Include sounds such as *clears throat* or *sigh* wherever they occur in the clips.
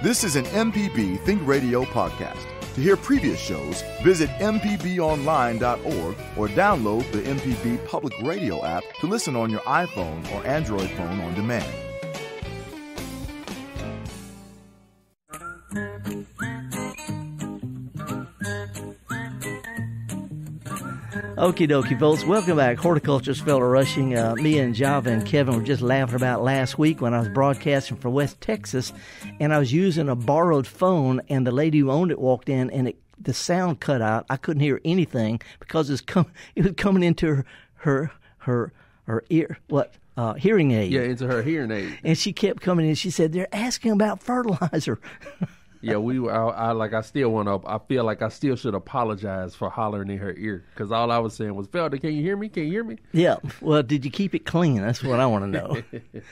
This is an MPB Think Radio podcast. To hear previous shows, visit MPBOnline.org or download the MPB Public Radio app to listen on your iPhone or Android phone on demand. Okie dokie, folks. Welcome back. Horticulturist Felder Rushing. Uh, me and Java and Kevin were just laughing about last week when I was broadcasting from West Texas, and I was using a borrowed phone, and the lady who owned it walked in, and it, the sound cut out. I couldn't hear anything because it was, com- *laughs* it was coming into her her her, her ear. What? Uh, hearing aid. Yeah, into her hearing aid. And she kept coming in. She said, "They're asking about fertilizer." *laughs* yeah, we. I, I, like. I still want to. I feel like I still should apologize for hollering in her ear because all I was saying was, "Felder, can you hear me? Can you hear me?" Yeah. Well, did you keep it clean? That's what I want to know. *laughs*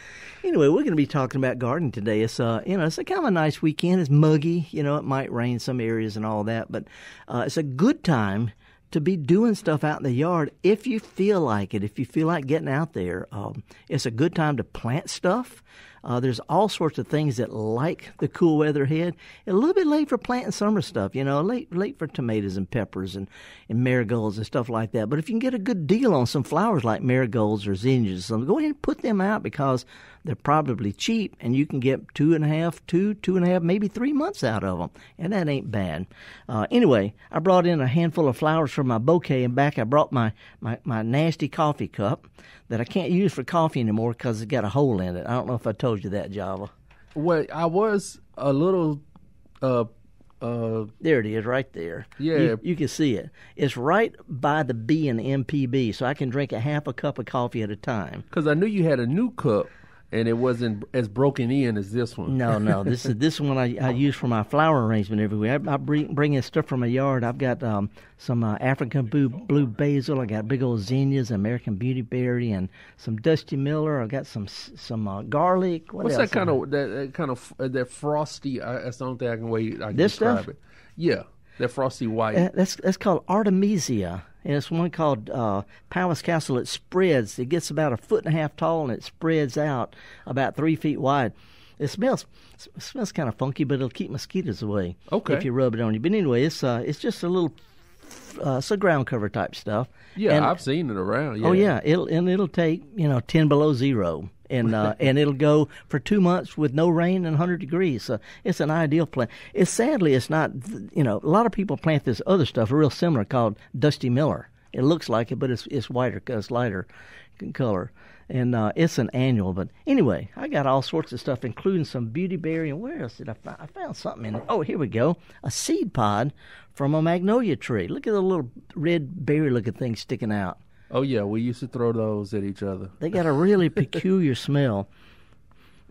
anyway, we're going to be talking about gardening today. It's uh, you know, it's a kind of a nice weekend. It's muggy. You know, it might rain some areas and all that, but uh, it's a good time to be doing stuff out in the yard if you feel like it. If you feel like getting out there, um, it's a good time to plant stuff. Uh, there's all sorts of things that like the cool weather ahead. A little bit late for planting summer stuff, you know, late late for tomatoes and peppers and, and marigolds and stuff like that. But if you can get a good deal on some flowers like marigolds or zinnias, go ahead and put them out because they're probably cheap, and you can get two and a half, two, two and a half, maybe three months out of them, and that ain't bad. Uh, anyway, I brought in a handful of flowers for my bouquet, and back I brought my, my, my nasty coffee cup that I can't use for coffee anymore because it's got a hole in it. I don't know if I told you that, Java. Well, I was a little uh, uh, there it is, right there. Yeah, you, you, can see it. It's right by the B in the MPB, so I can drink a half a cup of coffee at a time. Because I knew you had a new cup and it wasn't as broken in as this one. No, no. This is this one I, I use for my flower arrangement every week. I, I bring, bring in stuff from my yard. I've got um, some uh, African blue, blue basil. I got big old zinnias, American beautyberry, and some Dusty Miller. I got some some uh, garlic. What What's else? that kind of that, that kind of uh, that frosty? I, that's the only thing I can wait. I can this describe stuff? it. Yeah, that frosty white. Uh, that's that's called artemisia and it's one called uh, Powis Castle. It spreads. It gets about a foot and a half tall, and it spreads out about three feet wide. It smells it smells kind of funky, but it'll keep mosquitoes away. Okay. If you rub it on you. But anyway, it's uh, it's just a little uh, it's a ground cover type stuff. Yeah, and, I've seen it around. Yeah. Oh yeah, it'll and it'll take you know ten below zero and uh, *laughs* and it'll go for two months with no rain and 100 degrees. So it's an ideal plant. It's sadly it's not. You know, a lot of people plant this other stuff, real similar, called Dusty Miller. It looks like it, but it's it's whiter, it's lighter color, and uh, it's an annual. But anyway, I got all sorts of stuff, including some beautyberry. And where else did I find? I found something in it. Oh, here we go, a seed pod from a magnolia tree. Look at the little red berry-looking thing sticking out. Oh yeah, we used to throw those at each other. They got a really *laughs* peculiar smell.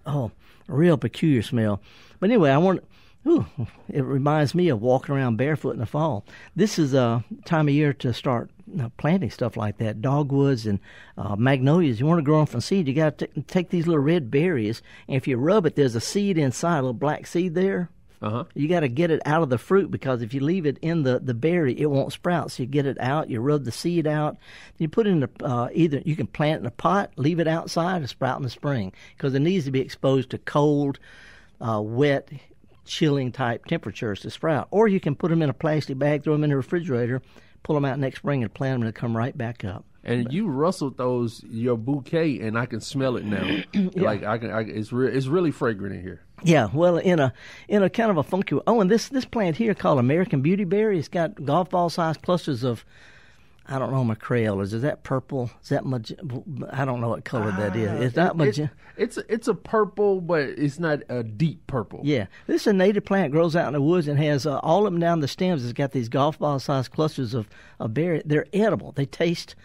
Oh, a real peculiar smell. But anyway, I want. Ooh, it reminds me of walking around barefoot in the fall. This is a time of year to start you know, planting stuff like that. Dogwoods and uh, magnolias. You want to grow them from seed. You got to take these little red berries, and if you rub it, there's a seed inside, a little black seed there. Uh-huh. You got to get it out of the fruit because if you leave it in the, the berry, it won't sprout. So you get it out, you rub the seed out, you put it in a, uh, either you can plant in a pot, leave it outside, and sprout in the spring because it needs to be exposed to cold, uh, wet, chilling type temperatures to sprout. Or you can put them in a plastic bag, throw them in the refrigerator, pull them out next spring, and plant them, and they come right back up. And you rustled those your bouquet, and I can smell it now. *clears throat* yeah. Like I can, I, it's re- it's really fragrant in here. Yeah, well, in a in a kind of a funky. Oh, and this this plant here called American Beautyberry, it's got golf ball sized clusters of. I don't know macraelas. Is that purple? Is that mag- I don't know what color that is. It's not. It, it's a, it's a purple, but it's not a deep purple. Yeah, this is a native plant. Grows out in the woods and has uh, all up and down the stems. It's got these golf ball sized clusters of of berry. They're edible. They taste.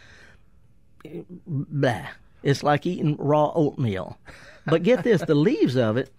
Blah. It's like eating raw oatmeal. But get this: the leaves of it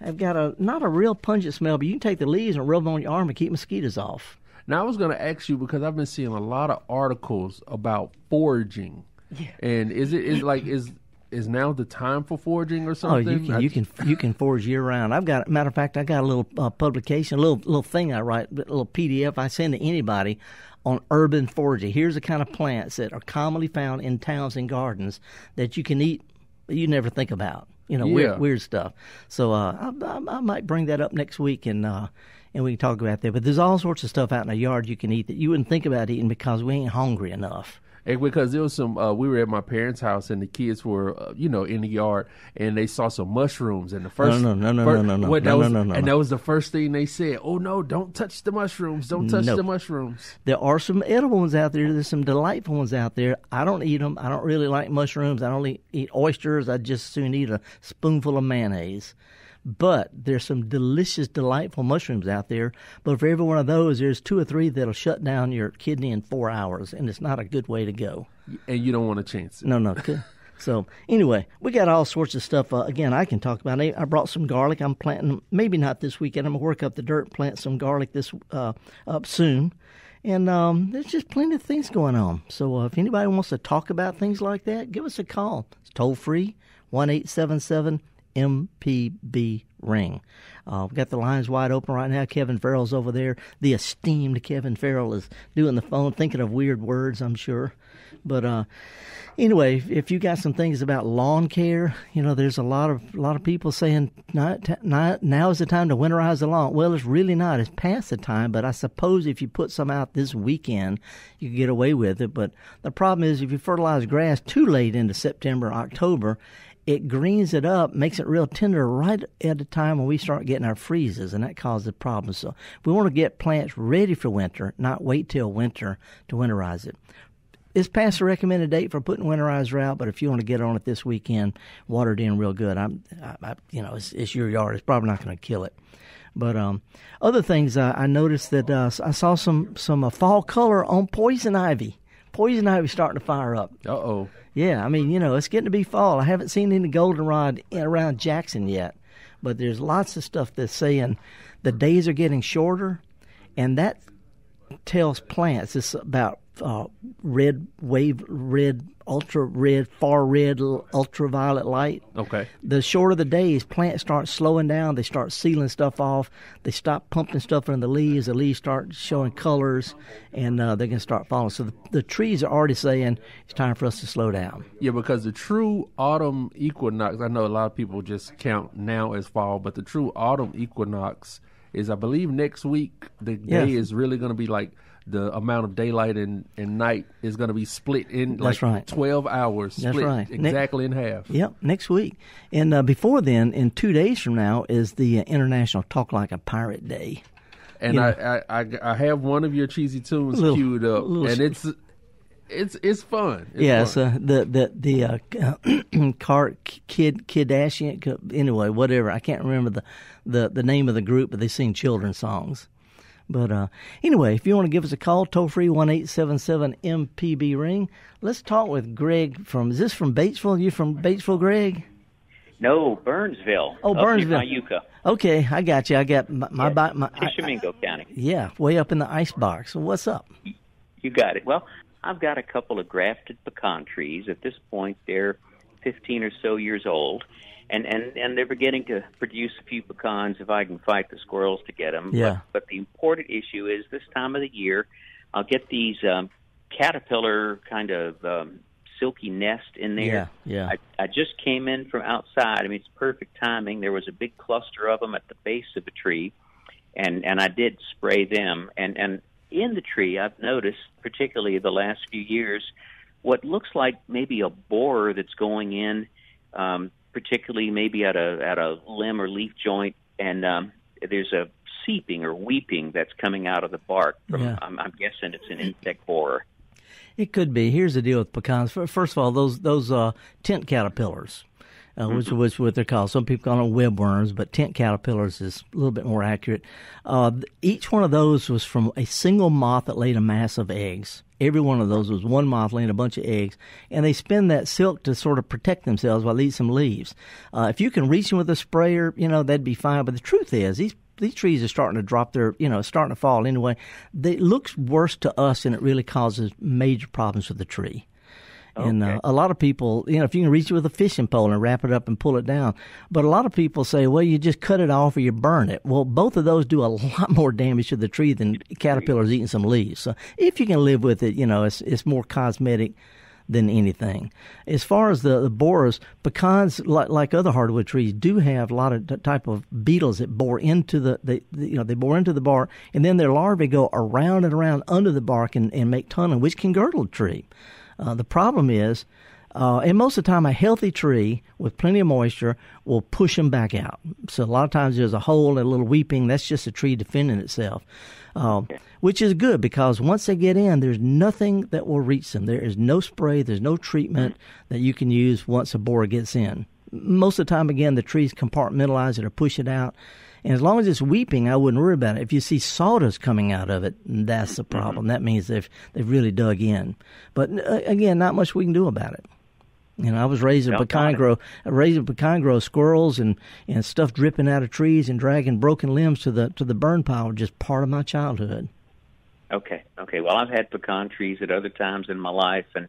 have got a not a real pungent smell, but you can take the leaves and rub them on your arm and keep mosquitoes off. Now I was going to ask you because I've been seeing a lot of articles about foraging. Yeah. And is it is like is is now the time for foraging or something? Oh, you can you can you can forage year round. I've got matter of fact, I got a little uh, publication, a little little thing I write, a little PDF I send to anybody on urban foraging. Here's the kind of plants that are commonly found in towns and gardens that you can eat, but you never think about. You know, Yeah. weird, weird stuff. So uh, I, I, I might bring that up next week and uh, and we can talk about that. But there's all sorts of stuff out in the yard you can eat that you wouldn't think about eating because we ain't hungry enough. And because there was some, uh, we were at my parents' house and the kids were, uh, you know, in the yard and they saw some mushrooms. And the first, no, no, no, fir- no, no, no, what, no, was, no, no, and that was the first thing they said. Oh no, don't touch the mushrooms! Don't touch No. the mushrooms. There are some edible ones out there. There's some delightful ones out there. I don't eat them. I don't really like mushrooms. I don't eat, eat oysters. I just soon eat a spoonful of mayonnaise. But there's some delicious, delightful mushrooms out there. But for every one of those, there's two or three that'll shut down your kidney in four hours, and it's not a good way to go. And you don't want to chance it. No, no. *laughs* So anyway, we got all sorts of stuff. Uh, again, I can talk about. it. I brought some garlic. I'm planting. Maybe not this weekend. I'm gonna work up the dirt, plant some garlic this uh, up soon, and um, there's just plenty of things going on. So uh, if anybody wants to talk about things like that, give us a call. It's toll free one eight seven seven MPB ring. Uh, we've got the lines wide open right now. Kevin Farrell's over there. The esteemed Kevin Farrell is doing the phone, thinking of weird words, I'm sure. But uh, anyway, if, you got some things about lawn care, you know, there's a lot of a lot of people saying now, now, now is the time to winterize the lawn. Well, it's really not. It's past the time. But I suppose if you put some out this weekend, you can get away with it. But the problem is if you fertilize grass too late into September, October, it greens it up, makes it real tender right at the time when we start getting our freezes, and that causes problems. So we want to get plants ready for winter, not wait till winter to winterize it. It's past the recommended date for putting winterizer out, but if you want to get on it this weekend, water it in real good. I'm, I, I, you know, it's, it's your yard. It's probably not going to kill it. But um, other things, uh, I noticed that uh, I saw some some uh, fall color on poison ivy. Poison ivy starting to fire up. Uh oh. Yeah, I mean, you know, it's getting to be fall. I haven't seen any goldenrod around Jackson yet, but there's lots of stuff that's saying the days are getting shorter, and that tells plants it's about uh, red wave, red, ultra red, far red, ultraviolet light. Okay. The shorter the days, plants start slowing down. They start sealing stuff off. They stop pumping stuff in the leaves. The leaves start showing colors, and uh, they're going to start falling. So the, the trees are already saying it's time for us to slow down. Yeah, because the true autumn equinox, I know a lot of people just count now as fall, but the true autumn equinox is, I believe, next week. The day is really going to be like the amount of daylight and, and night is going to be split in That's right. 12 hours, That's split right. Ne- exactly in half. Yep, next week. And uh, before then, in two days from now, is the uh, International Talk Like a Pirate Day. And I, I, I, I have one of your cheesy tunes Little- queued up, and it's it's it's fun. It's yeah, fun. so the the the uh, *clears throat* car kid Kardashian anyway, whatever. I can't remember the, the the name of the group, but they sing children's songs. But uh, anyway, if you want to give us a call, toll free one eight seven seven MPB ring. Let's talk with Greg from. Is this from Batesville? You from Batesville, Greg? No, Burnsville. Oh, Burnsville. Iuka, Okay, I got you. I got my my, Yeah, my, I- Tishomingo County. yeah, way up in the ice box. So what's up? You got it. Well, I've got a couple of grafted pecan trees. At this point, they're 15 or so years old, and and and they're beginning to produce a few pecans if I can fight the squirrels to get them. Yeah. But, but the important issue is this time of the year, I'll get these um, caterpillar kind of um, silky nest in there. Yeah, yeah. I, I just came in from outside. I mean, it's perfect timing. There was a big cluster of them at the base of a tree, and and I did spray them. And and in the tree, I've noticed, particularly the last few years, what looks like maybe a borer that's going in, um, particularly maybe at a at a limb or leaf joint, and um, there's a seeping or weeping that's coming out of the bark. From, Yeah. I'm, I'm guessing it's an insect borer. It could be. Here's the deal with pecans. First of all, those those uh, tent caterpillars, uh, which which what they're called. Some people call them webworms, but tent caterpillars is a little bit more accurate. Uh, each one of those was from a single moth that laid a mass of eggs. Every one of those was one moth laying a bunch of eggs, and they spin that silk to sort of protect themselves while they eat some leaves. Uh, if you can reach them with a sprayer, you know that'd be fine. But the truth is, these these trees are starting to drop their, you know, starting to fall anyway. They, it looks worse to us and it really causes major problems with the tree. And uh, a lot of people, you know, if you can reach it with a fishing pole and wrap it up and pull it down. But a lot of people say, well, you just cut it off or you burn it. Well, both of those do a *laughs* lot more damage to the tree than caterpillars eating some leaves. So if you can live with it, you know, it's it's more cosmetic than anything. As far as the, the borers, pecans, like, like other hardwood trees, do have a lot of t- type of beetles that bore into the, the, the, you know, they bore into the bark, and then their larvae go around and around under the bark and, and make tunneling, which can girdle the tree. Uh, the problem is, uh, and most of the time, a healthy tree with plenty of moisture will push them back out. So a lot of times there's a hole and a little weeping. That's just a tree defending itself, uh, which is good because once they get in, there's nothing that will reach them. There is no spray, there's no treatment that you can use once a borer gets in. Most of the time, again, the trees compartmentalize it or push it out. And as long as it's weeping, I wouldn't worry about it. If you see sawdust coming out of it, that's the problem. That means they've they've really dug in. But uh, again, not much we can do about it. You know, I was raising pecan grow, raising pecan grow squirrels and, and stuff dripping out of trees and dragging broken limbs to the to the burn pile. Just part of my childhood. Okay, okay. Well, I've had pecan trees at other times in my life, and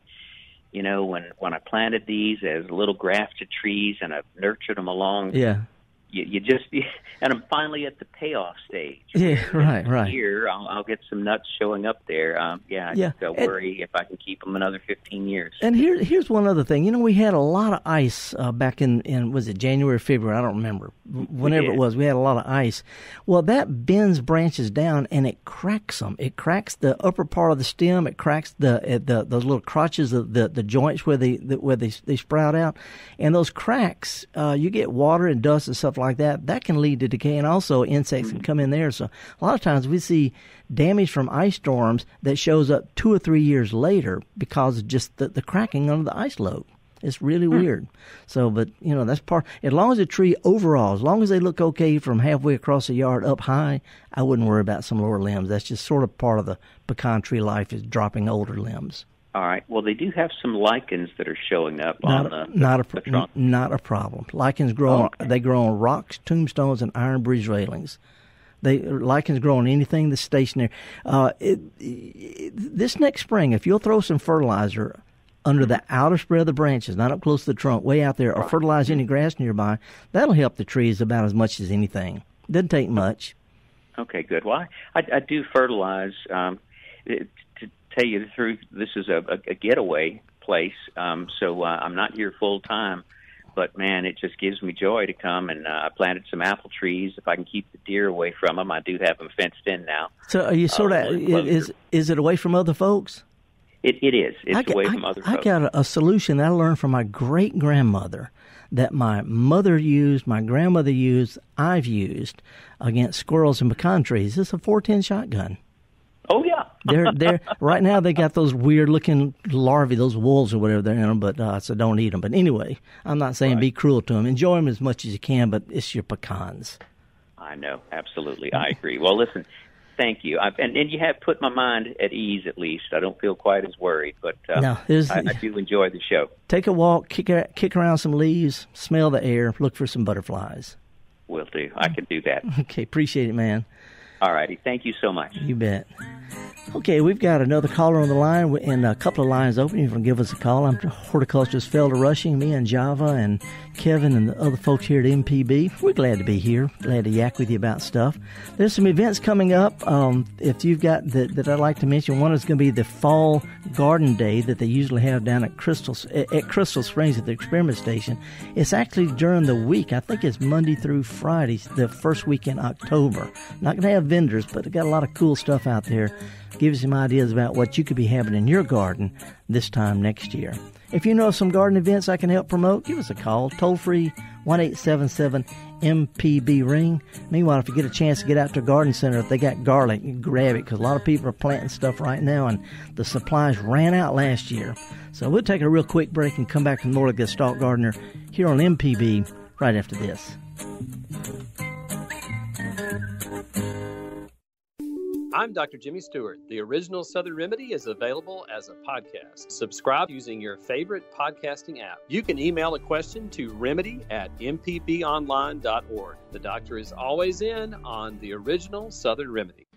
you know, when when I planted these as little grafted trees, and I've nurtured them along, Yeah, you, you just *laughs* and I'm finally at the payoff stage. Yeah, right, right. Here, I'll, I'll get some nuts showing up there. Um, yeah, I Yeah, just worry if I can keep them another 15 years. And here, here's one other thing. You know, we had a lot of ice uh, back in, in was it January, February? I don't remember. Whenever it was, we had a lot of ice. Well, that bends branches down and it cracks them. It cracks the upper part of the stem. It cracks the uh, the those little crotches, the the, the joints where they the, where they they sprout out. And those cracks, uh, you get water and dust and stuff like that. That can lead to decay, and also insects can come in there. So a lot of times we see damage from ice storms that shows up two or three years later because of just the, the cracking under the ice load. It's really hmm. weird. So, but you know, that's part. As long as the tree overall, as long as they look okay from halfway across the yard up high, I wouldn't worry about some lower limbs. That's just sort of part of the pecan tree life is dropping older limbs. All right. Well, they do have some lichens that are showing up Not on a, the, not a the trunk. not a problem. Lichens grow. Okay. On, they grow on rocks, tombstones, and iron bridge railings. They lichens grow on anything that's stationary. Uh, it, it, this next spring, if you'll throw some fertilizer under the outer spread of the branches, not up close to the trunk, way out there, or fertilize any grass nearby, that'll help the trees about as much as anything. Doesn't take much. Okay, good. Well, I, I, I do fertilize. Um, it, tell you the truth, this is a, a, a getaway place, um, so uh, I'm not here full time. But man, it just gives me joy to come and uh, I planted some apple trees. If I can keep the deer away from them, I do have them fenced in now. So, are you sort Oh, of is is it away from other folks? It, it is. It's I got, away I- from other I folks. got a, a solution that I learned from my great grandmother that my mother used, my grandmother used, I've used against squirrels and pecan trees. It's a 410 shotgun. They're they're right now they got those weird looking larvae, those wolves or whatever they're in them, but uh, so don't eat them. But anyway, I'm not saying be cruel to them. Enjoy them as much as you can, but it's your pecans. I know, absolutely. I agree. Well, listen, thank you. I've, and, and you have put my mind at ease, at least. I don't feel quite as worried, but uh, No, I, I do enjoy the show. Take a walk, kick kick around some leaves, smell the air, look for some butterflies. Will do. I can do that. *laughs* Okay, appreciate it, man. All righty. Thank you so much. You bet. Okay, we've got another caller on the line and a couple of lines open. You can give us a call. I'm horticulturist Felder Rushing, me and Java and Kevin and the other folks here at MPB. We're glad to be here. Glad to yak with you about stuff. There's some events coming up. Um, if you've got that, I'd like to mention, one is going to be the Fall Garden Day that they usually have down at Crystal at Crystal Springs at the Experiment Station. It's actually during the week. I think it's Monday through Friday, the first week in October. Not going to have vendors, but they got a lot of cool stuff out there. Give you some ideas about what you could be having in your garden this time next year. If you know of some garden events I can help promote, give us a call. Toll free 1 877 MPB ring. Meanwhile, if you get a chance to get out to a garden center, if they got garlic, you grab it because a lot of people are planting stuff right now and the supplies ran out last year. So we'll take a real quick break and come back with more of the Gestalt Gardener here on MPB right after this. I'm Dr. Jimmy Stewart. The original Southern Remedy is available as a podcast. Subscribe using your favorite podcasting app. You can email a question to remedy at mpbonline.org. The doctor is always in on the original Southern Remedy.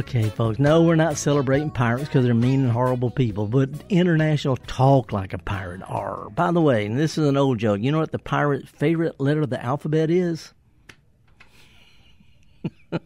Okay, folks. No, we're not celebrating pirates because they're mean and horrible people, but international talk like a pirate are. By the way, and this is an old joke. You know what the pirate's favorite letter of the alphabet is? *laughs*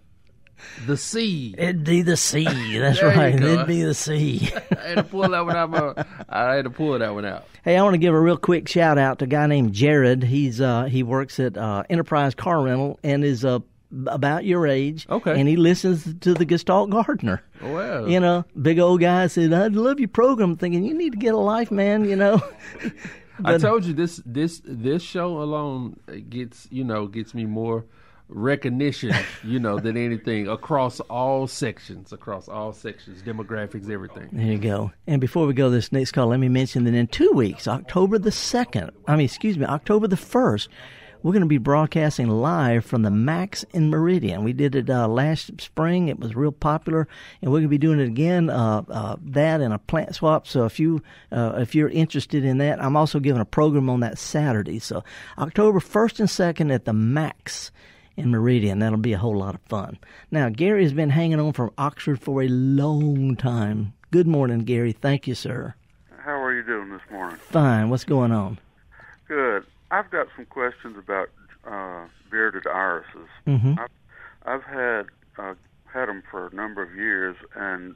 The C. It'd be the C. That's right. It'd be the C. *laughs* I had to pull that one out. *laughs* I had to pull that one out. Hey, I want to give a real quick shout out to a guy named Jared. He's uh, he works at uh, Enterprise Car Rental and is uh, about your age. Okay. And he listens to the Gestalt Gardener. Well, You know, big old guy said, "I love your program." I'm thinking you need to get a life, man. You know. *laughs* I told you this this this show alone gets you know gets me more recognition *laughs* you know than anything across all sections across all sections demographics everything There you go. And before we go this next call, let me mention that in two weeks, October the 2nd, I mean, excuse me, October the 1st, we're going to be broadcasting live from the Max in Meridian. We did it uh, last spring. It was real popular, and we're going to be doing it again. Uh, uh, that and a plant swap. So if you uh, if you're interested in that, I'm also giving a program on that Saturday. So October 1st and 2nd at the Max in Meridian. That'll be a whole lot of fun. Now, Gary has been hanging on from Oxford for a long time. Good morning, Gary. Thank you, sir. How are you doing this morning? Fine. What's going on? Good. I've got some questions about uh, bearded irises. Mm-hmm. I've, I've had uh, had them for a number of years, and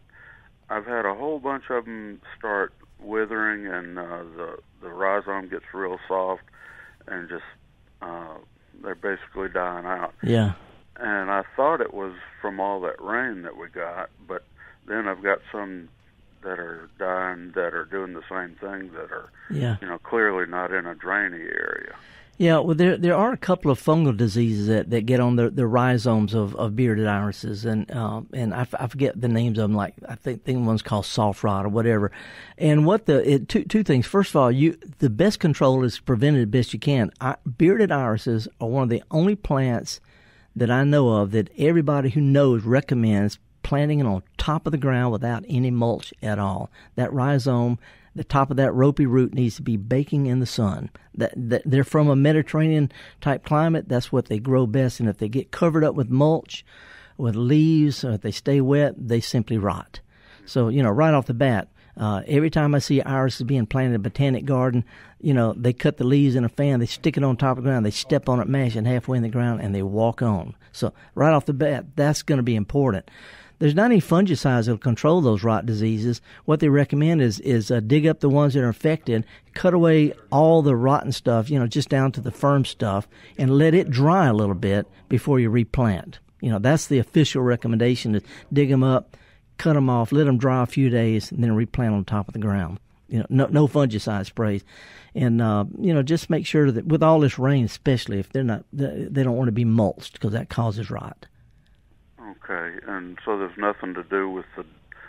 I've had a whole bunch of them start withering, and uh, the the rhizome gets real soft, and just uh, they're basically dying out. Yeah. And I thought it was from all that rain that we got, but then I've got some that are dying that are doing the same thing that are Yeah. you know, clearly not in a drainy area. Yeah, well, there there are a couple of fungal diseases that, that get on the, the rhizomes of, of bearded irises, and uh, and I, f- I forget the names of them. Like I think think one's called soft rot or whatever. And what the it, two two things. First of all, you the best control is prevent it best you can. I, bearded irises are one of the only plants that I know of that everybody who knows recommends planting it on top of the ground without any mulch at all. That rhizome, the top of that ropey root needs to be baking in the sun. That, that they're from a Mediterranean type climate. That's what they grow best. And if they get covered up with mulch, with leaves, or if they stay wet, they simply rot. So you know, right off the bat, uh, every time I see irises being planted in a botanic garden, you know, they cut the leaves in a fan, they stick it on top of the ground, they step on it, mash it halfway in the ground, and they walk on. So right off the bat, that's going to be important. There's not any fungicides that'll control those rot diseases. What they recommend is is uh, dig up the ones that are infected, cut away all the rotten stuff, you know, just down to the firm stuff, and let it dry a little bit before you replant. You know, that's the official recommendation: is dig them up, cut them off, let them dry a few days, and then replant on top of the ground. You know, no, no fungicide sprays, and uh, you know, just make sure that with all this rain, especially if they're not, they don't want to be mulched because that causes rot. Okay, and so there's nothing to do with the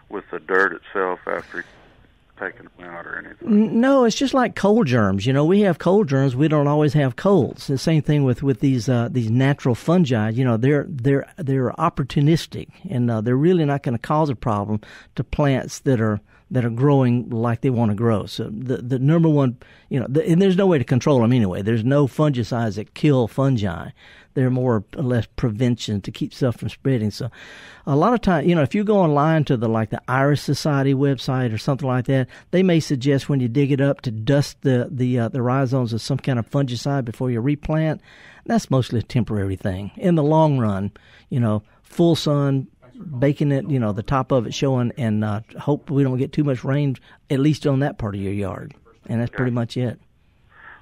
with the dirt itself after you've them out or anything. No, it's just like cold germs. You know, we have cold germs. We don't always have colds. The same thing with with these uh, these natural fungi. You know, they're they're they're opportunistic, and uh, they're really not going to cause a problem to plants that are that are growing like they want to grow. So the the number one, you know, the, and there's no way to control them anyway. There's no fungicides that kill fungi. They're more or less prevention to keep stuff from spreading. So, a lot of time, you know, if you go online to the like the Iris Society website or something like that, they may suggest when you dig it up to dust the the uh, the rhizomes with some kind of fungicide before you replant. That's mostly a temporary thing. In the long run, you know, full sun, baking it, you know, the top of it showing, and uh, hope we don't get too much rain, at least on that part of your yard. And that's pretty much it.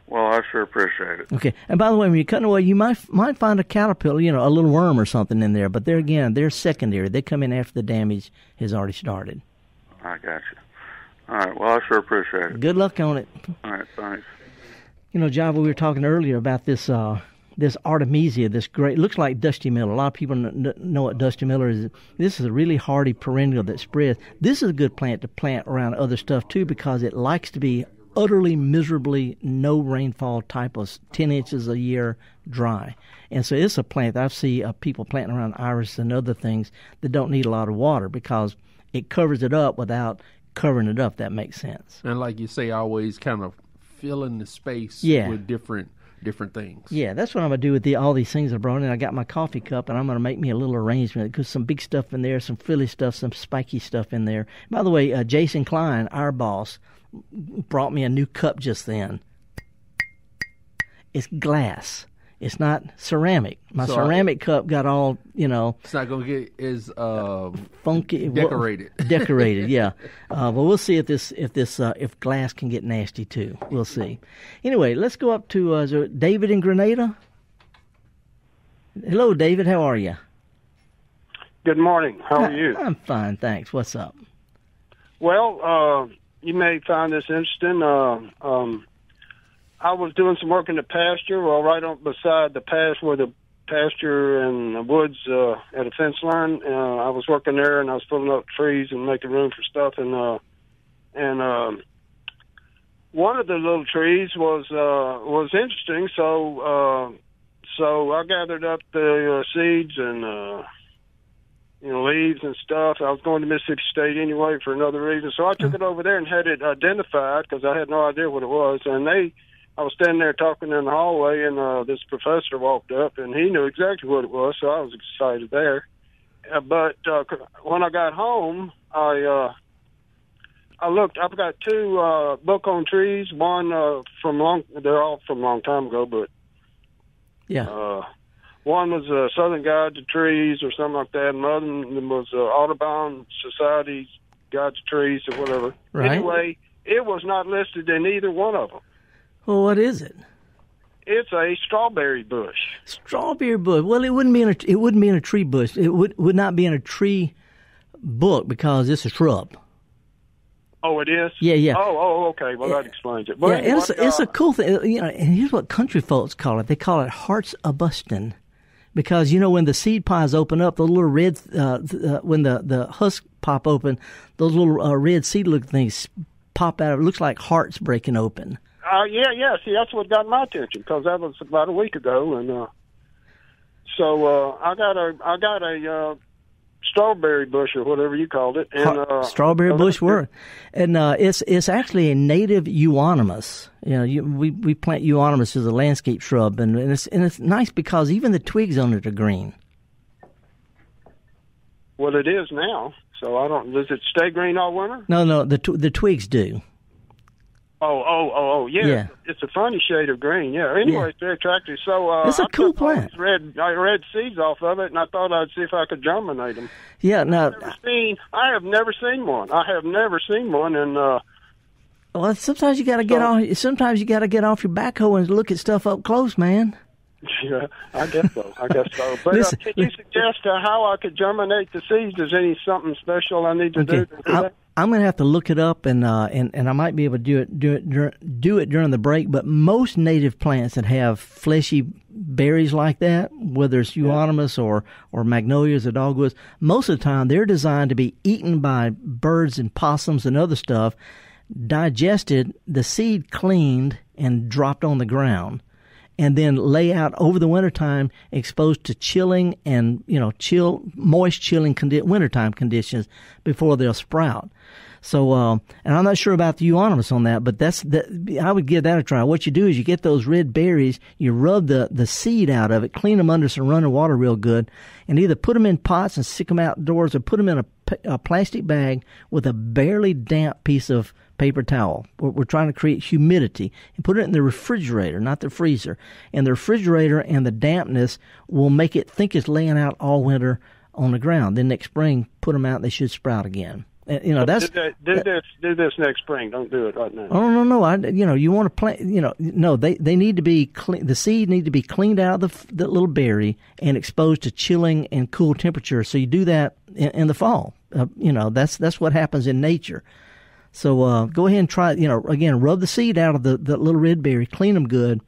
Well, I sure appreciate it. Okay. And by the way, when you're cutting away, you might might find a caterpillar, you know, a little worm or something in there. But there again, they're secondary. They come in after the damage has already started. I got you. All right. Well, I sure appreciate it. Good luck on it. All right. Thanks. You know, Java, we were talking earlier about this uh, this artemisia, this great looks like Dusty Miller. A lot of people kn- kn- know what Dusty Miller is. This is a really hardy perennial that spreads. This is a good plant to plant around other stuff too because it likes to be utterly miserably no rainfall type of 10 inches a year dry. And so it's a plant that I see uh, people planting around iris and other things that don't need a lot of water because it covers it up without covering it up. That makes sense. And like you say, always kind of filling the space Yeah. with different different things. Yeah, that's what I'm gonna do with the all these things I brought in. I got my coffee cup, and I'm gonna make me a little arrangement because some big stuff in there, some frilly stuff, some spiky stuff in there. By the way, uh, Jason Klein, our boss, brought me a new cup just then. It's glass. It's not ceramic. My So I- ceramic cup got all you know It's not going to get as uh, funky, Decorated. *laughs* decorated, yeah. *laughs* Uh, but we'll see if this if this uh, if glass can get nasty too. We'll see. Anyway, let's go up to uh, David in Grenada. Hello, David. How are you? Good morning. How are you? I'm fine, thanks. What's up? Well, uh, you may find this interesting. Uh, um, I was doing some work in the pasture, well, right on beside the path where the pasture and the woods uh, at a fence line. Uh, I was working there, and I was pulling up trees and making room for stuff, and uh, and um, one of the little trees was uh, was interesting. So uh, so I gathered up the uh, seeds and. Uh, you know, leaves and stuff. I was going to Mississippi State anyway for another reason. So I took it over there and had it identified because I had no idea what it was. And they, I was standing there talking in the hallway, and uh, this professor walked up, and he knew exactly what it was. So I was excited there. Uh, but uh, when I got home, I uh, I looked. I've got two uh, book on trees. One uh, from long. They're all from a long time ago, but Yeah. uh, one was uh, Southern Guide to Trees or something like that, and the other one was uh, Audubon Society Guide to Trees or whatever. Right. Anyway, it was not listed in either one of them. Well, what is it? It's a strawberry bush. Strawberry bush. Well, it wouldn't be in a it wouldn't be in a tree bush. It would would not be in a tree book because it's a shrub. Oh, it is. Yeah, yeah. Oh, oh, okay. Well, that explains it. But yeah, it's, anyway, it's uh, a cool thing. You know, and here's what country folks call it. They call it hearts a bustin'. Because you know when the seed pods open up, the little red uh, uh, when the the husk pop open, those little uh, red seed looking things pop out. It looks like hearts breaking open. Uh, yeah, yeah. See, that's what got my attention because that was about a week ago, and uh, so uh, I got a I got a uh, strawberry bush or whatever you called it, and uh, strawberry bush work, and uh, it's it's actually a native euonymus. You know, you, we we plant euonymus as a landscape shrub, and, and it's and it's nice because even the twigs on it are green. Well, it is now. So I don't. Does it stay green all winter? No, no, the tw- the twigs do. Oh, oh, oh, oh, yeah. Yeah. It's a funny shade of green. Yeah. Anyway, Yeah. it's very attractive. So uh, It's a I cool plant. Red, I read seeds off of it, and I thought I'd see if I could germinate them. Yeah, now Never seen. I have never seen one. I have never seen one, and uh, Well, sometimes you got to get So- off. Sometimes you got to get off your backhoe and look at stuff up close, man. yeah, I guess so. I guess so. But Listen, uh, can you suggest uh, how I could germinate the seeds? Is there any something special I need to do? To do that? I'm going to have to look it up, and uh, and and I might be able to do it do it dur- do it during the break. But most native plants that have fleshy berries like that, whether it's euonymus or or magnolias or dogwoods, most of the time they're designed to be eaten by birds and possums and other stuff, digested, the seed cleaned and dropped on the ground and then lay out over the wintertime exposed to chilling and you know chill moist chilling condi- wintertime conditions before they'll sprout. So uh, and i'm not sure about the euonymus on that but that's that i would give that a try. What you do is you get those red berries you rub the the seed out of it clean them under some running water real good and either put them in pots and stick them outdoors or put them in a, a plastic bag with a barely damp piece of paper towel. We're, we're trying to create humidity and put it in the refrigerator, not the freezer. And the refrigerator and the dampness will make it think it's laying out all winter on the ground. Then next spring, put them out; they should sprout again. And, you know that's do, that, do this. Do this next spring. Don't do it right now. Oh no no! I you know you want to plant you know no they they need to be clean. The seed need to be cleaned out of the, the little berry and exposed to chilling and cool temperatures. So you do that in, in the fall. Uh, you know that's that's what happens in nature. So uh, go ahead and try. You know again, rub the seed out of the, the little red berry, clean them good.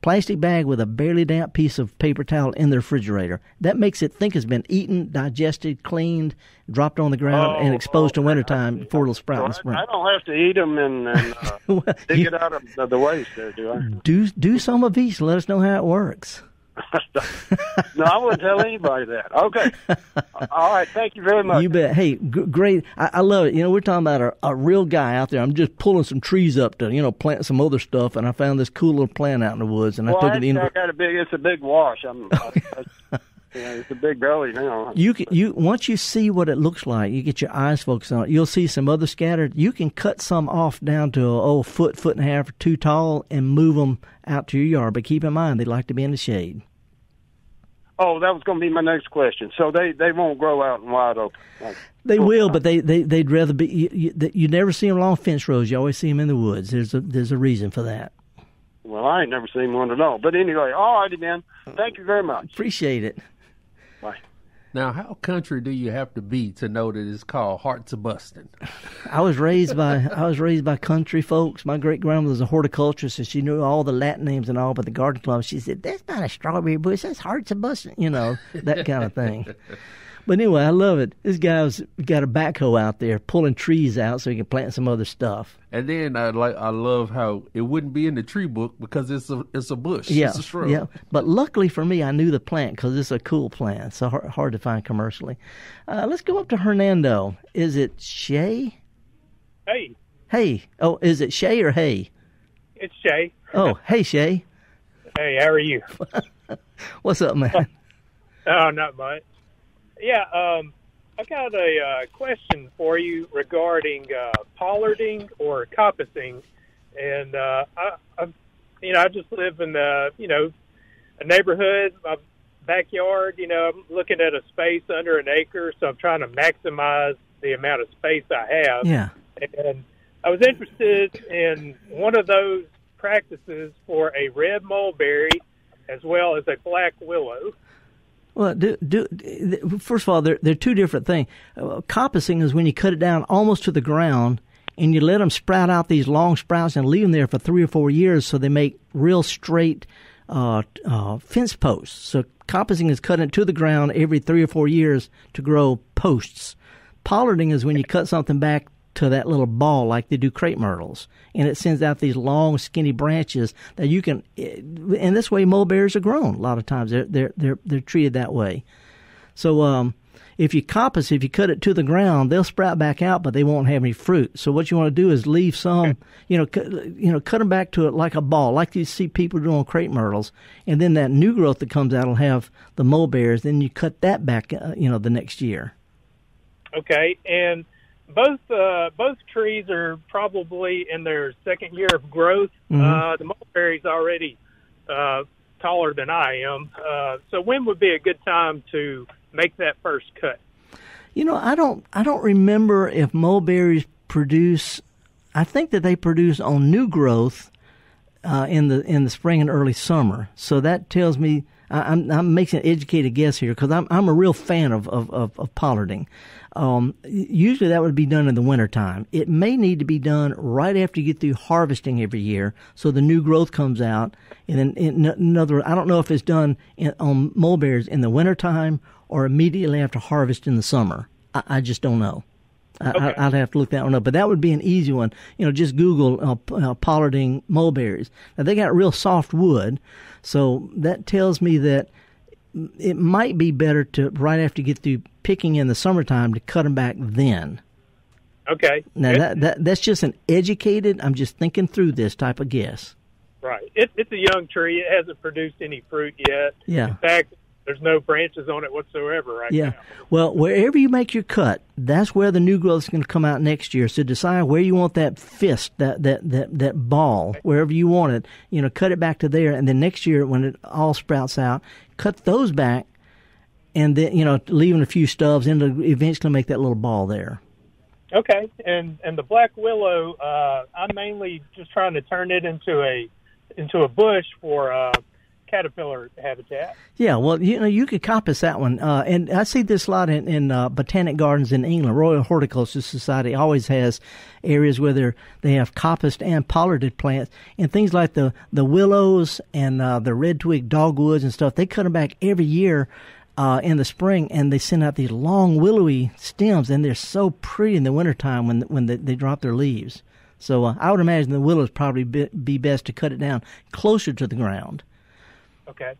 Plastic bag with a barely damp piece of paper towel in the refrigerator. That makes it think it's been eaten, digested, cleaned, dropped on the ground, and Oh, exposed to okay. wintertime before it'll sprout in the spring. I, I don't have to eat them and, and *laughs* uh, Well, dig you- it out of the, the waste there, do I? do do some of each. Let us know how it works. *laughs* no, I wouldn't tell anybody that. Okay. All right. Thank you very much. You bet. Hey, g- great. I, I love it. You know, we're talking about a, a real guy out there. I'm just pulling some trees up to, you know, plant some other stuff, and I found this cool little plant out in the woods, and well, I took it in. I got a big. It's a big wash. I'm. I, I, *laughs* know, it's a big gully now. You can, you once you see what it looks like, you get your eyes focused on it. You'll see some other scattered. You can cut some off down to a oh, foot, foot and a half, or two tall, and move them out to your yard. But keep in mind, they like to be in the shade. Oh, that was going to be my next question. So they they won't grow out in wide open. Like, They will, but they, they they'd rather be. You, you, you never see them along fence rows. You always see them in the woods. There's a there's a reason for that. well, I ain't never seen one at all. But anyway, all righty then. Thank you very much. Appreciate it. Now, how country do you have to be to know that it's called Hearts of Bustin'? *laughs* I was raised by I was raised by country folks. My great grandmother was a horticulturist, and she knew all the Latin names and all. But the garden club, she said, "That's not a strawberry bush. That's hearts of busting," you know that kind of thing. *laughs* But anyway, I love it. This guy's got a backhoe out there pulling trees out so he can plant some other stuff. And then I like I love how it wouldn't be in the tree book because it's a it's a bush. Yeah, it's a shrub. yeah. But luckily for me, I knew the plant because it's a cool plant. So hard, hard to find commercially. Uh, let's go up to Hernando. Is it Shay? Hey, Hey, oh, is it Shay or Hey? it's Shay. Oh, hey Shay, Hey, how are you? *laughs* what's up, man? *laughs* Oh, not much. Yeah, um, I got a uh, question for you regarding uh, pollarding or coppicing, and uh, I, I, you know, I just live in the, you know, a neighborhood, my backyard. You know, I'm looking at a space under an acre, so I'm trying to maximize the amount of space I have. Yeah. and I was interested in one of those practices for a red mulberry as well as a black willow. Well, do, do, first of all, they're, they're two different things. Uh, coppicing is when you cut it down almost to the ground and you let them sprout out these long sprouts and leave them there for three or four years so they make real straight uh, uh, fence posts. So coppicing is cutting it to the ground every three or four years to grow posts. Pollarding is when you cut something back to that little ball like they do crepe myrtles, and it sends out these long, skinny branches that you can. And this way, mulberries are grown. A lot of times, they're they're they're they're treated that way. So, um, if you coppice, if you cut it to the ground, they'll sprout back out, but they won't have any fruit. So, what you want to do is leave some, you know, cut, you know, cut them back to it like a ball, like you see people do on crepe myrtles, and then that new growth that comes out will have the mulberries. Then you cut that back, uh, you know, the next year. Okay, and both uh, both trees are probably in their second year of growth. Mhm. Uh, the mulberry's already uh, taller than I am. Uh, so when would be a good time to make that first cut? You know, I don't I don't remember if mulberries produce. I think that they produce on new growth uh, in the in the spring and early summer. So that tells me I, I'm I'm making an educated guess here because I'm I'm a real fan of of of, of pollarding. Um, usually that would be done in the wintertime. It may need to be done right after you get through harvesting every year, so the new growth comes out. And then in another, I don't know if it's done in, on mulberries in the wintertime or immediately after harvest in the summer. I, I just don't know. I, Okay. I, I'd have to look that one up, but that would be an easy one. You know, just Google uh, uh, pollarding mulberries. Now they got real soft wood, so that tells me that it might be better to right after you get through picking in the summertime to cut them back then. Okay, Now It- that, that that's just an educated. I'm just thinking through this type of guess. right. It, it's a young tree. It hasn't produced any fruit yet. Yeah. In fact, there's no branches on it whatsoever right Yeah. now. Well, wherever you make your cut, that's where the new growth is going to come out next year. So decide where you want that fist, that that that that ball, wherever you want it. You know, cut it back to there, and then next year when it all sprouts out, cut those back, and then you know, leaving a few stubs, and eventually make that little ball there. Okay, and and the black willow, uh, I'm mainly just trying to turn it into a into a bush for uh, caterpillar habitat. Yeah, well, you know, you could coppice that one, uh, and I see this a lot in, in uh, botanic gardens in England. Royal Horticultural Society always has areas where they they have coppiced and pollarded plants, and things like the the willows and uh, the red twig dogwoods and stuff. They cut them back every year. Uh, in the spring, and they send out these long willowy stems, and they're so pretty in the wintertime when when they, they drop their leaves. So uh, I would imagine the willows probably be, be best to cut it down closer to the ground. Okay.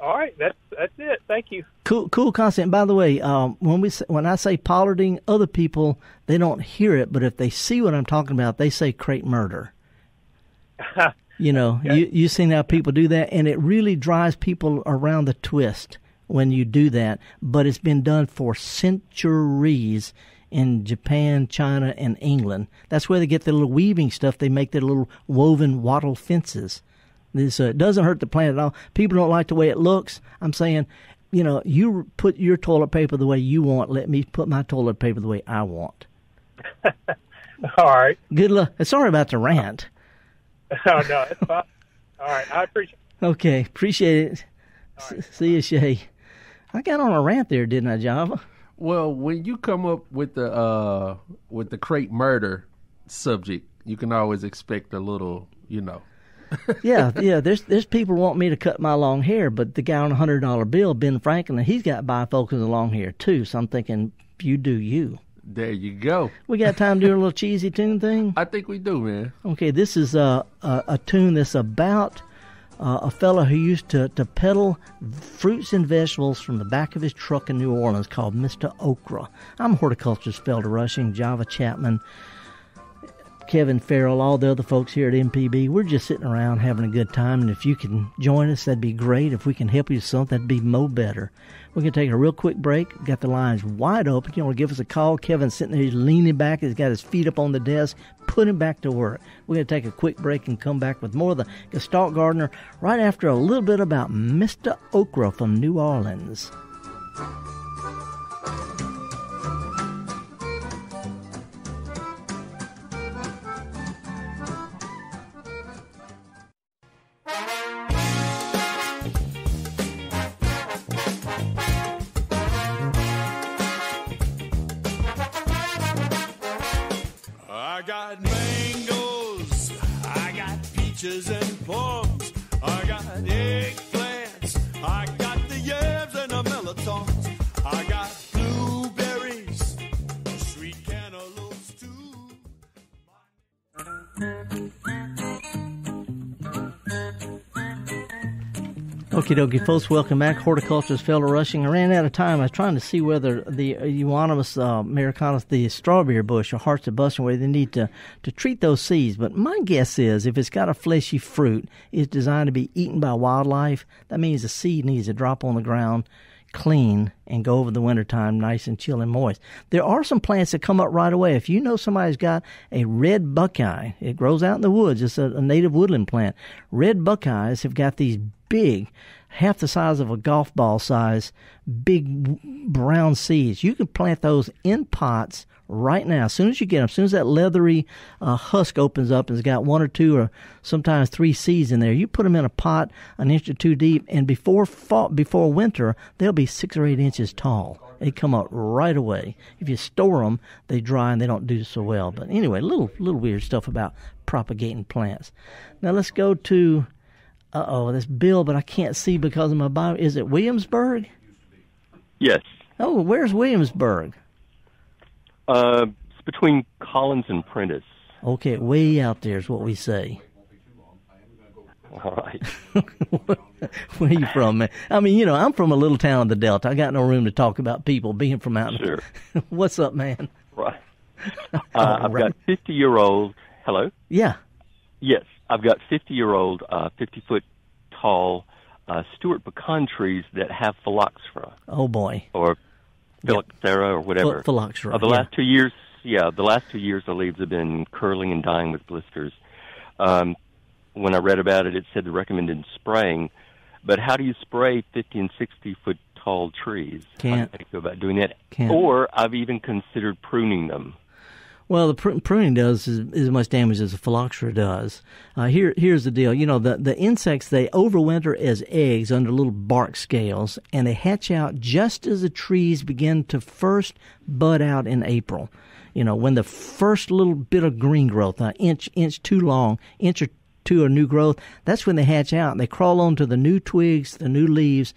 All right, that's that's it. Thank you. Cool, cool concept. By the way, um, when we when I say pollarding, other people they don't hear it, but if they see what I'm talking about, they say crate murder. *laughs* You know, you you seen how people do that, and it really drives people around the twist when you do that. But it's been done for centuries in Japan, China, and England. That's where they get the little weaving stuff. They make their little woven wattle fences. This uh, it doesn't hurt the plant at all. People don't like the way it looks. I'm saying, you know, you put your toilet paper the way you want. Let me put my toilet paper the way I want. *laughs* All right. Good luck. Sorry about the rant. *laughs* Oh no, it's fine. All right, I appreciate. it. Okay, appreciate it. S- See you, Shay. I got on a rant there, didn't I, Java? Well, when you come up with the uh with the crape murder subject, you can always expect a little, you know. Yeah, yeah. There's there's people want me to cut my long hair, but the guy on a hundred dollar bill, Ben Franklin, he's got bifocals and long hair too. So I'm thinking, you do you. There you go. We got time to do a little cheesy tune thing. I think we do, man. Okay, this is a a, a tune that's about uh, a fellow who used to to peddle fruits and vegetables from the back of his truck in New Orleans called Mister Okra. I'm horticulturist Felder Rushing, Java Chapman. Kevin Farrell, all the other folks here at MPB, we're just sitting around having a good time. And if you can join us, that'd be great. If we can help you with something, that'd be mo better. We're going to take a real quick break. Got the lines wide open. You want to give us a call? Kevin's sitting there, he's leaning back. He's got his feet up on the desk. Put him back to work. We're going to take a quick break and come back with more of the Gestalt Gardener right after a little bit about Mr. Okra from New Orleans. Peaches and plums, I got eggplants, I got the yams and the melons, I got Okie dokie, folks, welcome back. Horticulturist Felder Rushing. I ran out of time. I was trying to see whether the Euonymus uh, americanus, the strawberry bush, or hearts of busting, whether they need to, to treat those seeds. But my guess is if it's got a fleshy fruit, it's designed to be eaten by wildlife. That means the seed needs to drop on the ground clean and go over the wintertime nice and chill and moist. There are some plants that come up right away. If you know somebody's got a red buckeye, it grows out in the woods. It's a, a native woodland plant. Red buckeyes have got these big, half the size of a golf ball size, big brown seeds. You can plant those in pots right now. As soon as you get them, as soon as that leathery uh, husk opens up and it's got one or two or sometimes three seeds in there, you put them in a pot an inch or two deep, and before fall, before winter, they'll be six or eight inches tall. They come up right away. If you store them, they dry and they don't do so well. But anyway, little little weird stuff about propagating plants. Now let's go to uh oh, this Bill, but I can't see because of my bio. Is it Williamsburg? Yes. Oh, where's Williamsburg? Uh, it's between Collins and Prentiss. Okay, way out there is what we say. *laughs* All right. *laughs* Where are you from, man? I mean, you know, I'm from a little town in the Delta. I got no room to talk about people being from out. Sure. *laughs* What's up, man? Right. Uh, I've got 50 year old. Hello? Yeah. Yes. I've got 50 year old, uh, 50 foot tall uh, Stuart pecan trees that have phylloxera Oh boy. or phylloxera or whatever. Ph- phylloxera, Uh, the yeah. last two years, yeah, the last two years the leaves have been curling and dying with blisters. Um, when I read about it, it said the recommended spraying, but how do you spray 50 and 60 foot tall trees? Can't. How do you go about doing that? Can't. Or I've even considered pruning them. Well, the pr- pruning does as, as much damage as a phylloxera does. Uh, here, here's the deal. You know, the, the insects, they overwinter as eggs under little bark scales, and they hatch out just as the trees begin to first bud out in April. You know, when the first little bit of green growth, an inch, inch too long, inch or two of new growth, that's when they hatch out. And they crawl onto the new twigs, the new leaves,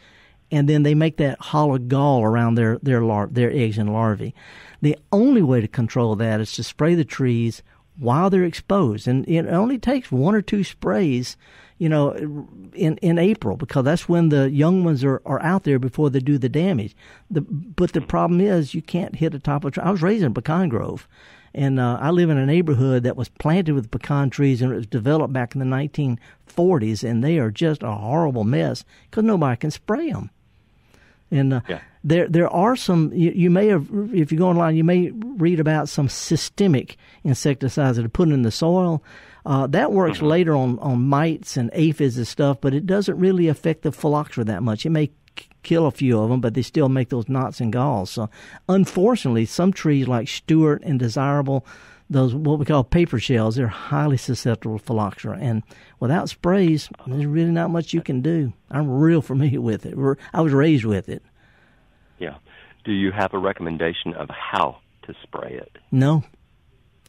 and then they make that hollow gall around their their lar- their eggs and larvae. The only way to control that is to spray the trees while they're exposed, and it only takes one or two sprays, you know, in in April because that's when the young ones are, are out there before they do the damage. The but the problem is you can't hit a top of. Tree. I was raised in pecan grove, and uh, I live in a neighborhood that was planted with pecan trees and it was developed back in the 1940s, and they are just a horrible mess because nobody can spray them. And uh, Yeah. there there are some you, you may have if you go online you may read about some systemic insecticides that are put in the soil. Uh, that works later on on mites and aphids and stuff, but it doesn't really affect the phylloxera that much. It may k- kill a few of them, but they still make those knots and galls. So, unfortunately, some trees like Stuart and Desirable, those what we call paper shells, they're highly susceptible to phylloxera. And without sprays, there's really not much you can do. I'm real *laughs* familiar with it. I was raised with it. Yeah. Do you have a recommendation of how to spray it? No.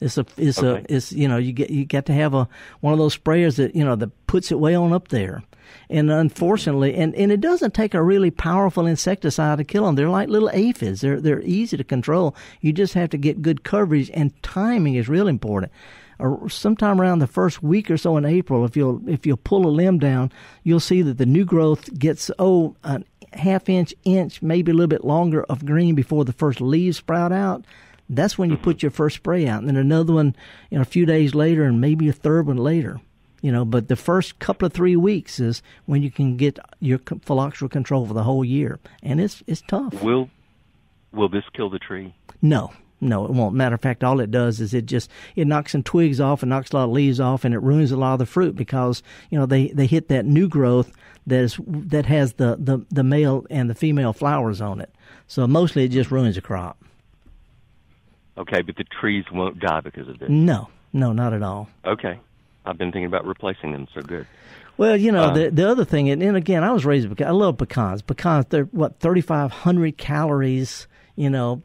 It's a it's Okay. a it's you know you get you got to have a one of those sprayers that you know that puts it way on up there, and unfortunately and, and it doesn't take a really powerful insecticide to kill them. They're like little aphids. They're they're easy to control. You just have to get good coverage and timing is real important. Or sometime around the first week or so in April, if you'll if you'll pull a limb down, you'll see that the new growth gets oh a half inch inch maybe a little bit longer of green before the first leaves sprout out that's when you put your first spray out, and then another one, you know, a few days later, and maybe a third one later. You know, but the first couple of three weeks is when you can get your phylloxera control for the whole year, and it's it's tough. Will Will this kill the tree? No, no, it won't. Matter of fact, all it does is it just it knocks some twigs off and knocks a lot of leaves off, and it ruins a lot of the fruit because you know they they hit that new growth that is that has the the the male and the female flowers on it. So mostly it just ruins the crop. Okay, but the trees won't die because of this. No, no, not at all. Okay. I've been thinking about replacing them, so good. Well, you know, Uh, the the other thing, and, and again, I was raised. I love pecans. Pecans, they're what thirty five hundred calories. You know,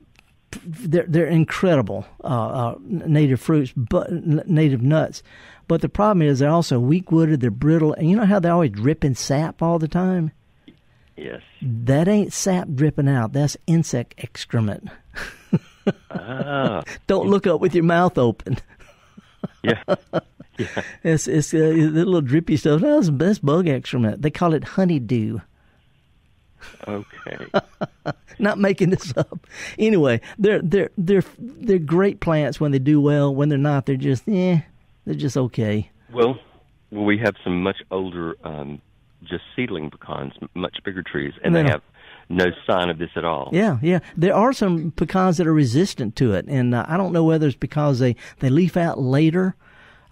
they're they're incredible uh, uh, native fruits, but native nuts. But the problem is they're also weak wooded. They're brittle, and you know how they're always dripping sap all the time. Yes. That ain't sap dripping out. That's insect excrement. Ah. *laughs* Don't look up with your mouth open. *laughs* Yeah. *laughs* It's it's uh, the little drippy stuff. That's, that's bug excrement. They call it honeydew. Okay. *laughs* Not making this up. Anyway, they're they're they're they're great plants when they do well. When they're not, they're just eh. They're just okay. Well, well, we have some much older, um, just seedling pecans, much bigger trees, and they have no sign of this at all. Yeah, yeah. There are some pecans that are resistant to it, and uh, I don't know whether it's because they they leaf out later.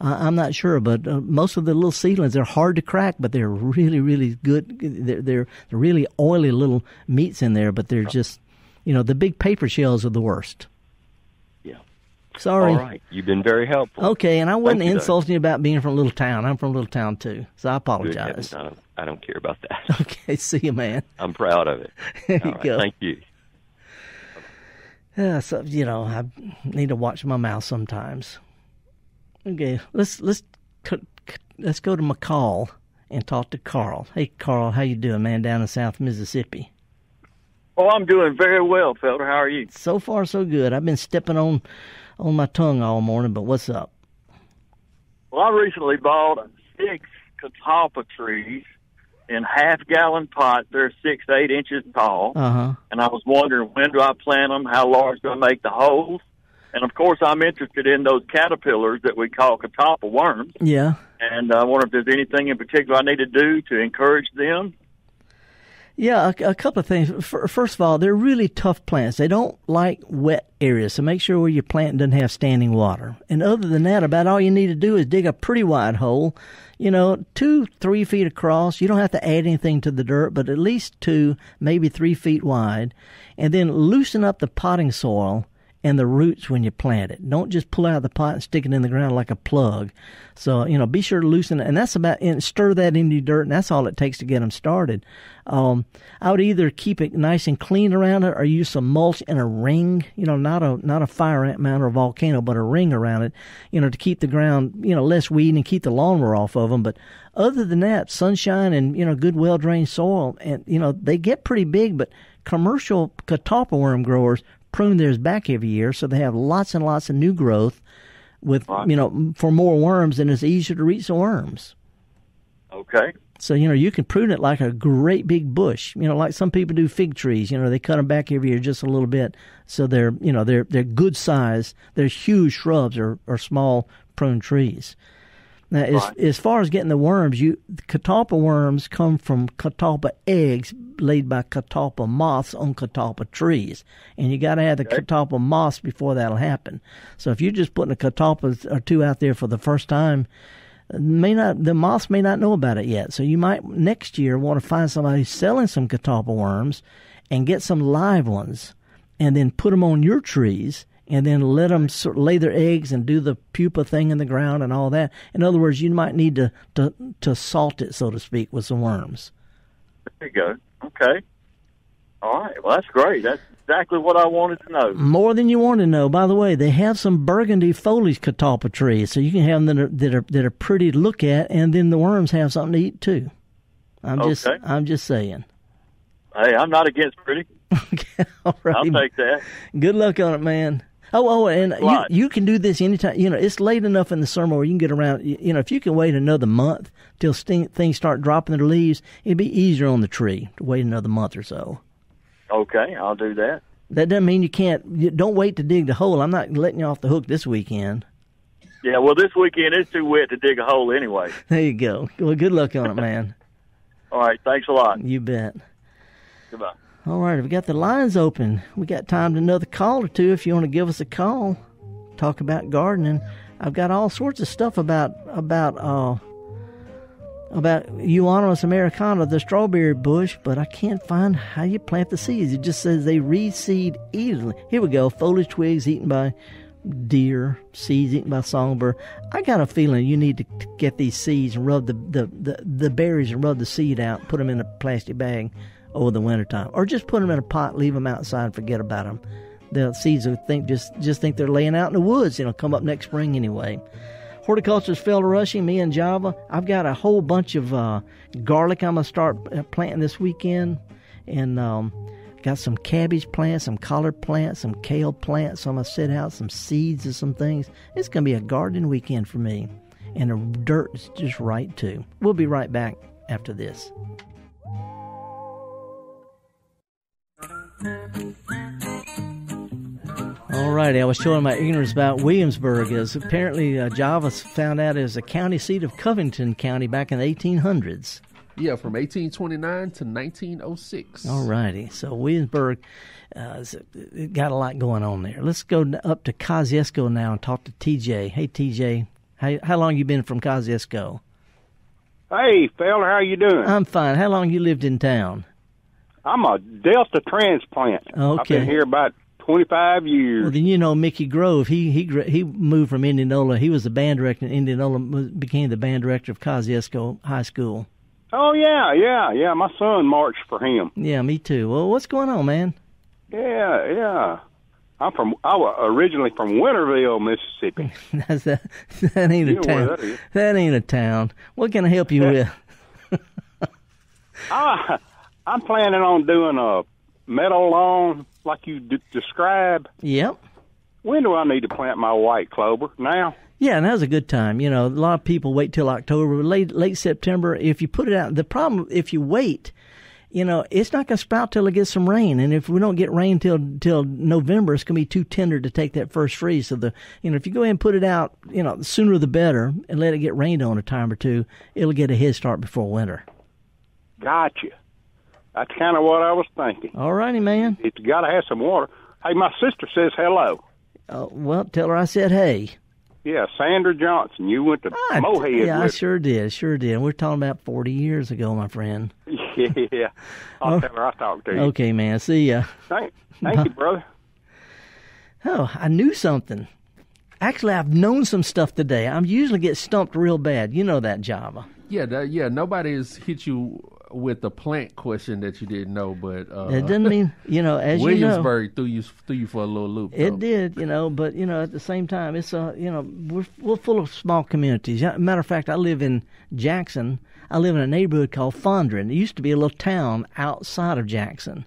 I'm not sure, but uh, most of the little seedlings they're hard to crack, but they're really, really good. They're they're, really oily little meats in there, but they're just, you know, the big paper shells are the worst. Yeah. Sorry. All right. You've been very helpful. Okay, and I wasn't you, insulting you about being from a little town. I'm from a little town too, so I apologize. I don't, I don't care about that. *laughs* Okay, see you, man. *laughs* I'm proud of it. *laughs* There All you right, go. Thank you. Yeah, so you know, I need to watch my mouth sometimes. Okay, let's let's let's go to McCall and talk to Carl. Hey, Carl, how you doing, man? Down in South Mississippi. Oh, I'm doing very well, Felder. How are you? So far, so good. I've been stepping on on my tongue all morning, but what's up? Well, I recently bought six catalpa trees in half gallon pots. They're six to eight inches tall. Uh huh. And I was wondering when do I plant them? How large do I make the holes? And of course, I'm interested in those caterpillars that we call catalpa worms. Yeah. And I wonder if there's anything in particular I need to do to encourage them. Yeah, a, a couple of things. First of all, they're really tough plants. They don't like wet areas, so make sure where you're planting doesn't have standing water. And other than that, about all you need to do is dig a pretty wide hole, you know, two, three feet across. You don't have to add anything to the dirt, but at least two, maybe three feet wide. And then loosen up the potting soil and the roots when you plant it. Don't just pull out the pot and stick it in the ground like a plug. So, you know, be sure to loosen it. And that's about, and stir that into your dirt, and that's all it takes to get them started. Um, I would either keep it nice and clean around it or use some mulch and a ring, you know, not a, not a fire ant mound or a volcano, but a ring around it, you know, to keep the ground, you know, less weed and keep the lawnmower off of them. But other than that, sunshine and, you know, good well drained soil, and, you know, they get pretty big, but commercial catalpa worm growers prune theirs back every year, so they have lots and lots of new growth with you know for more worms, and it's easier to reach the worms. Okay. So you know you can prune it like a great big bush. You know, like some people do fig trees. You know, they cut them back every year just a little bit, so they're you know they're they're good size. They're huge shrubs or or small prune trees. Now, as Right. as far as getting the worms, you catalpa worms come from catalpa eggs laid by catalpa moths on catalpa trees, and you got to have the catalpa moths before that'll happen. So if you're just putting a catalpa or two out there for the first time, may not the moths may not know about it yet. So you might next year want to find somebody selling some catalpa worms and get some live ones, and then put them on your trees, and then let them sort of lay their eggs and do the pupa thing in the ground and all that. In other words, you might need to to to salt it, so to speak, with some worms. There you go. Okay. All right. Well, that's great. That's exactly what I wanted to know. More than you want to know. By the way, they have some burgundy foliage catalpa trees, so you can have them that are that are, that are pretty to look at, and then the worms have something to eat too. I'm just Okay. I'm just saying. Hey, I'm not against pretty. *laughs* okay, All right. I'll take that. Good luck on it, man. Oh, oh, and you, you, can do this anytime. You know, it's late enough in the summer where you can get around. You know, if you can wait another month till sting, things start dropping their leaves, it'd be easier on the tree to wait another month or so. Okay, I'll do that. That doesn't mean you can't. You, don't wait to dig the hole. I'm not letting you off the hook this weekend. Yeah. Well, this weekend it's too wet to dig a hole anyway. *laughs* There you go. Well, good luck on it, man. *laughs* All right. Thanks a lot. You bet. Goodbye. All right, we got the lines open. We got time to another call or two if you want to give us a call. Talk about gardening. I've got all sorts of stuff about about uh about Euonymus americana, the strawberry bush, but I can't find how you plant the seeds. It just says they reseed easily. Here we go. Foliage twigs eaten by deer, seeds eaten by songbird. I got a feeling you need to get these seeds and rub the, the, the, the berries and rub the seed out, put them in a plastic bag over the wintertime. Or just put them in a pot, leave them outside, and forget about them. The seeds will think just just think they're laying out in the woods. You know, come up next spring anyway. Horticulture's Felder Rushing. Me and Java. I've got a whole bunch of uh, garlic. I'm gonna start uh, planting this weekend, and um, got some cabbage plants, some collard plants, some kale plants. So I'm gonna set out some seeds of some things. It's gonna be a garden weekend for me, and the dirt is just right too. We'll be right back after this. All righty, I was showing my ignorance about Williamsburg. As apparently uh, Java found out it was a county seat of Covington County back in the 1800s. Yeah, from 1829 to 1906. All righty, so Williamsburg uh, it got a lot going on there. Let's go up to Kosciusko now and talk to TJ. Hey TJ, how how long you been from Kosciusko? Hey, fella, how you doing? I'm fine. How long you lived in town? I'm a Delta transplant. I've Okay. been here about 25 years. Well, then you know Mickey Grove. He he he moved from Indianola. He was the band director in Indianola. Became the band director of Kosciusko High School. Oh, yeah, yeah, yeah. My son marched for him. Yeah, me too. Well, what's going on, man? Yeah, yeah. I'm from, I was originally from Winterville, Mississippi. *laughs* That's that. That ain't You a town. that. That ain't a town. What can I help you *laughs* with? I, I'm planning on doing a meadow lawn like you d- described. Yep. When do I need to plant my white clover? Now? Yeah, and that was a good time. You know, a lot of people wait till October, late late September. If you put it out, the problem if you wait, you know, it's not going to sprout till it gets some rain. And if we don't get rain till till November, it's going to be too tender to take that first freeze. So the you know, if you go ahead and put it out, you know, the sooner the better, and let it get rained on a time or two, it'll get a head start before winter. Gotcha. That's kind of what I was thinking. All righty, man. It's got to have some water. Hey, my sister says hello. Uh, well, tell her I said hey. Yeah, Sandra Johnson. You went to Moorhead Yeah, I sure did, sure did. We're talking about forty years ago, my friend. *laughs* yeah. I'll Oh. tell her I talked to you. Okay, man. See ya. Thank, thank you, *laughs* brother. Oh, I knew something. Actually, I've known some stuff today. I usually get stumped real bad. You know that, Java. Yeah, that, yeah. Nobody has hit you with the plant question that you didn't know, but uh, It didn't mean, you know, as you know. Williamsburg threw you threw you for a little loop. It though. did, you know, but you know, at the same time, it's a, you know, we're we're full of small communities. Matter of fact, I live in Jackson. I live in a neighborhood called Fondren. It used to be a little town outside of Jackson,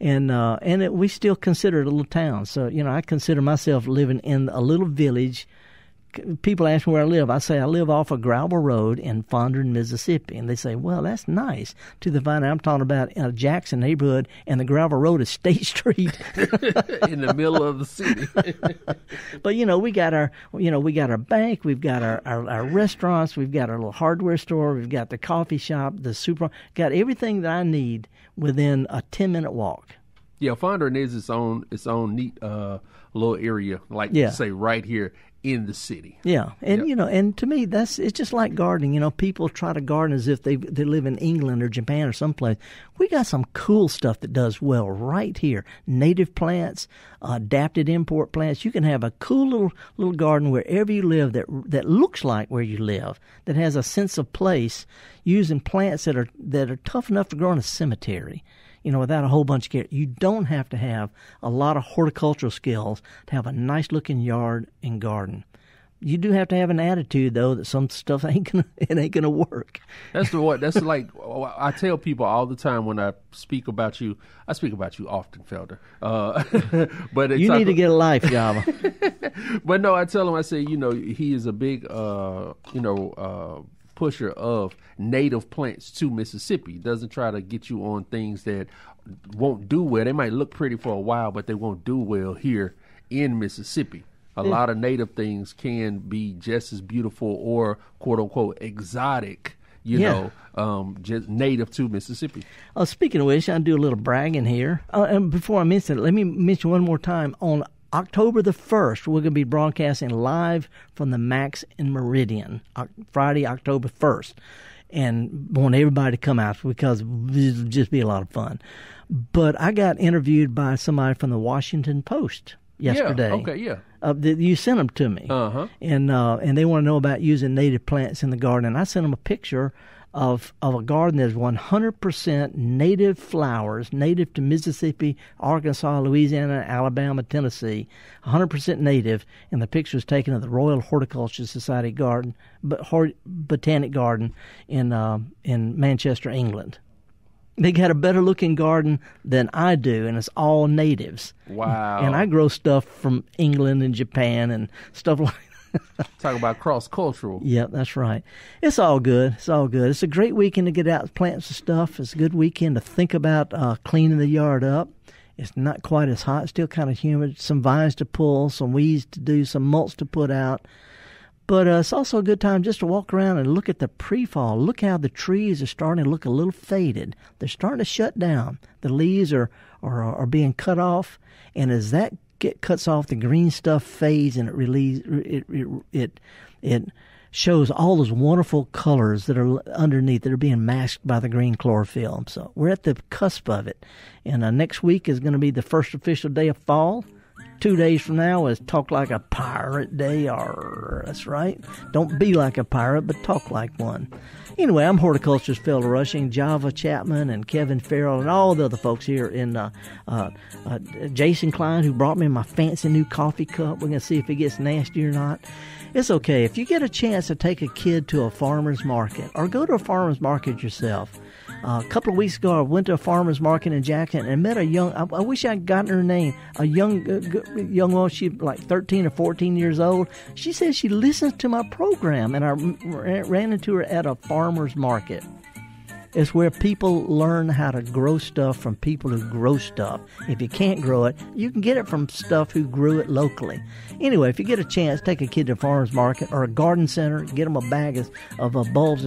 and uh, and it, we still consider it a little town. So you know, I consider myself living in a little village, people ask me where I live. I say I live off of Gravel Road in Fondren, Mississippi, and they say, "Well, that's nice." To the out, I'm talking about in a Jackson neighborhood, and the Gravel Road is *laughs* State Street. *laughs* in the middle of the city. *laughs* but you know, we got our, you know, we got our bank, we've got our, our, our restaurants, we've got our little hardware store, we've got the coffee shop, the super, got everything that I need within a ten minute walk. Yeah, Fondren is its own its own neat uh, little area, like Yeah. say right here in the city. Yeah, and Yep. you know, and to me, that's it's just like gardening. You know, people try to garden as if they they live in England or Japan or someplace. We got some cool stuff that does well right here. Native plants, uh, adapted import plants. You can have a cool little little garden wherever you live that that looks like where you live. That has a sense of place, using plants that are that are tough enough to grow in a cemetery. You know, without a whole bunch of care. You don't have to have a lot of horticultural skills to have a nice looking yard and garden. You do have to have an attitude though that some stuff *laughs* ain't gonna it ain't gonna work. That's the what. That's like *laughs* I tell people all the time when I speak about you. I speak about you often, Felder. Uh, *laughs* but You need to get a life, Java. but no, I tell him, I say, you know, he is a big, uh, you know, uh, pusher of native plants to Mississippi. Doesn't try to get you on things that won't do well. They might look pretty for a while, but they won't do well here in Mississippi. A Yeah. lot of native things can be just as beautiful or quote unquote exotic, you Yeah. know, um, just native to Mississippi. Uh, speaking of which, I'll do a little bragging here. Uh, and before I mention it, let me mention one more time. On October the 1st, we're going to be broadcasting live from the Max in Meridian, Friday, October 1st. And want everybody to come out because it'll just be a lot of fun. But I got interviewed by somebody from the Washington Post yesterday. Yeah, okay, yeah. Uh, that you sent them to me, Uh-huh. and uh, and they want to know about using native plants in the garden. And I sent them a picture of of a garden that's 100% native flowers, native to Mississippi, Arkansas, Louisiana, Alabama, Tennessee, 100% native. And the picture was taken of the Royal Horticultural Society garden, but botanic garden in uh, in Manchester, England. They got a better looking garden than I do, and it's all natives. Wow. And I grow stuff from England and Japan and stuff *laughs* like *laughs* Talk about cross cultural. Yep, that's right. It's all good. It's all good. It's a great weekend to get out and plant some stuff. It's a good weekend to think about uh, cleaning the yard up. It's not quite as hot, still kind of humid. Some vines to pull, some weeds to do, some mulch to put out. But uh, it's also a good time just to walk around and look at the pre-fall. Look how the trees are starting to look a little faded. They're starting to shut down. The leaves are are, are being cut off, and as that get cuts off, the green stuff fades and it release it it it, it shows all those wonderful colors that are underneath that are being masked by the green chlorophyll. So we're at the cusp of it, and uh, next week is going to be the first official day of fall. Two days from now is Talk Like a Pirate Day. Or that's right. Don't be like a pirate, but talk like one. Anyway, I'm horticulturist Felder Rushing, Java Chapman, and Kevin Farrell, and all the other folks here in uh, uh, uh, Jason Klein, who brought me my fancy new coffee cup. We're going to see if it gets nasty or not. It's okay. If you get a chance to take a kid to a farmer's market or go to a farmer's market yourself, a couple of weeks ago, I went to a farmer's market in Jackson and met a young. I, I wish I'd gotten her name. A young uh, young woman. She like thirteen or fourteen years old. She said she listens to my program, and I ran into her at a farmer's market. It's where people learn how to grow stuff from people who grow stuff. If you can't grow it, you can get it from stuff who grew it locally. Anyway, if you get a chance, take a kid to a farmer's market or a garden center, get them a bag of, of bulbs